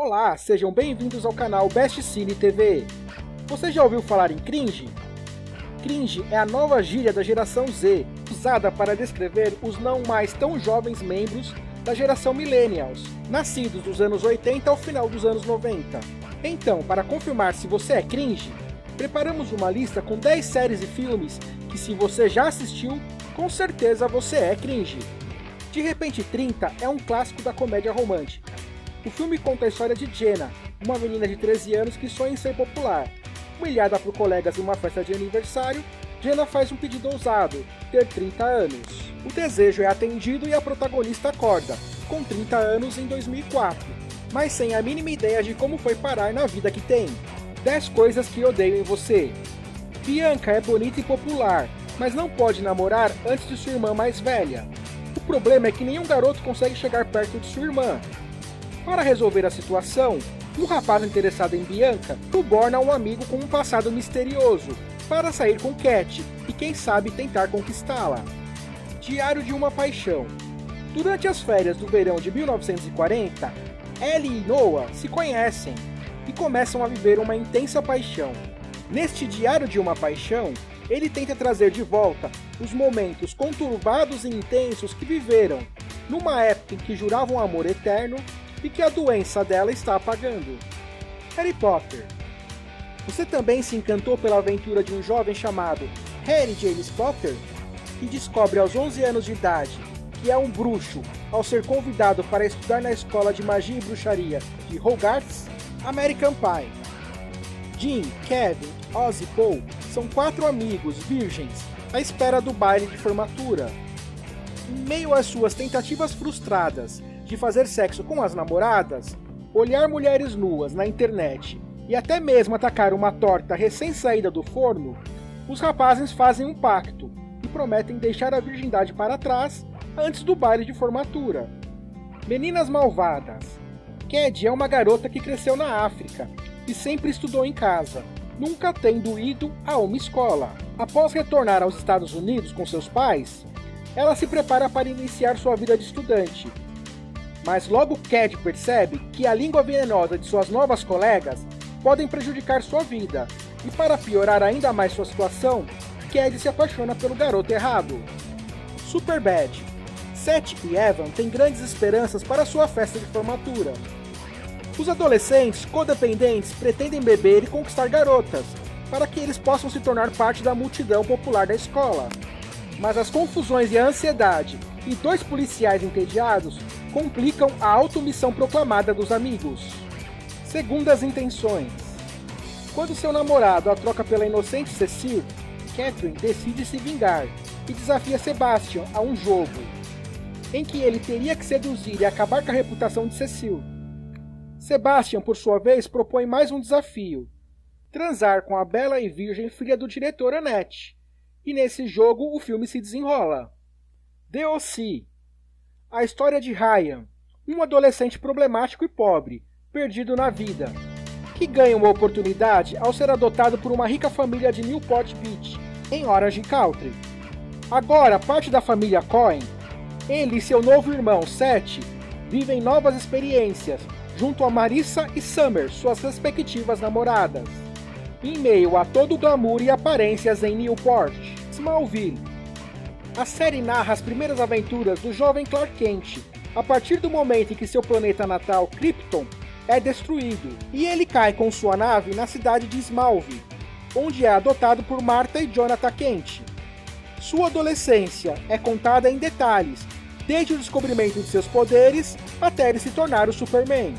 Olá, sejam bem-vindos ao canal Best Cine TV. Você já ouviu falar em cringe? Cringe é a nova gíria da geração Z, usada para descrever os não mais tão jovens membros da geração Millennials, nascidos dos anos 80 ao final dos anos 90. Então, para confirmar se você é cringe, preparamos uma lista com 10 séries e filmes que, se você já assistiu, com certeza você é cringe. De Repente 30 é um clássico da comédia romântica. O filme conta a história de Jenna, uma menina de 13 anos que sonha em ser popular. Humilhada por colegas em uma festa de aniversário, Jenna faz um pedido ousado, ter 30 anos. O desejo é atendido e a protagonista acorda, com 30 anos em 2004, mas sem a mínima ideia de como foi parar na vida que tem. 10 coisas que odeio em você. Bianca é bonita e popular, mas não pode namorar antes de sua irmã mais velha. O problema é que nenhum garoto consegue chegar perto de sua irmã. Para resolver a situação, um rapaz interessado em Bianca suborna um amigo com um passado misterioso para sair com Cat e quem sabe tentar conquistá-la. Diário de uma Paixão Durante as férias do verão de 1940, Ellie e Noah se conhecem e começam a viver uma intensa paixão. Neste Diário de uma Paixão, ele tenta trazer de volta os momentos conturbados e intensos que viveram, numa época em que juravam amor eterno e que a doença dela está apagando. Harry Potter você também se encantou pela aventura de um jovem chamado Harry James Potter, que descobre aos 11 anos de idade que é um bruxo ao ser convidado para estudar na escola de magia e bruxaria de Hogwarts? American Pie. Jim, Kevin, Oz e Paul são quatro amigos virgens à espera do baile de formatura. Em meio às suas tentativas frustradas de fazer sexo com as namoradas, olhar mulheres nuas na internet e até mesmo atacar uma torta recém-saída do forno, os rapazes fazem um pacto e prometem deixar a virgindade para trás antes do baile de formatura. Meninas Malvadas Ked é uma garota que cresceu na África e sempre estudou em casa, nunca tendo ido a uma escola. Após retornar aos Estados Unidos com seus pais, ela se prepara para iniciar sua vida de estudante. Mas logo Cad percebe que a língua venenosa de suas novas colegas podem prejudicar sua vida, e para piorar ainda mais sua situação, Cad se apaixona pelo garoto errado. Superbad Seth e Evan têm grandes esperanças para sua festa de formatura. Os adolescentes codependentes pretendem beber e conquistar garotas, para que eles possam se tornar parte da multidão popular da escola. Mas as confusões e a ansiedade e dois policiais entediados complicam a automissão proclamada dos amigos. Segundas intenções. Quando seu namorado a troca pela inocente Cecile, Catherine decide se vingar e desafia Sebastian a um jogo, em que ele teria que seduzir e acabar com a reputação de Cecile. Sebastian, por sua vez, propõe mais um desafio: transar com a bela e virgem filha do diretor Annette. E nesse jogo o filme se desenrola. The O.C. A história de Ryan, um adolescente problemático e pobre, perdido na vida, que ganha uma oportunidade ao ser adotado por uma rica família de Newport Beach, em Orange Country. Agora, parte da família Cohen, ele e seu novo irmão, Seth, vivem novas experiências, junto a Marissa e Summer, suas respectivas namoradas. Em meio a todo o glamour e aparências em Newport, Smallville. A série narra as primeiras aventuras do jovem Clark Kent, a partir do momento em que seu planeta natal, Krypton, é destruído, e ele cai com sua nave na cidade de Smallville, onde é adotado por Martha e Jonathan Kent. Sua adolescência é contada em detalhes, desde o descobrimento de seus poderes até ele se tornar o Superman.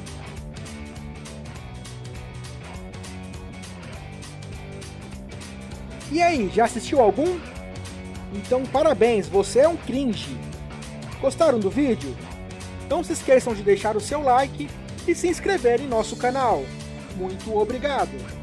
E aí, já assistiu algum? Então parabéns, você é um cringe! Gostaram do vídeo? Não se esqueçam de deixar o seu like e se inscrever em nosso canal. Muito obrigado!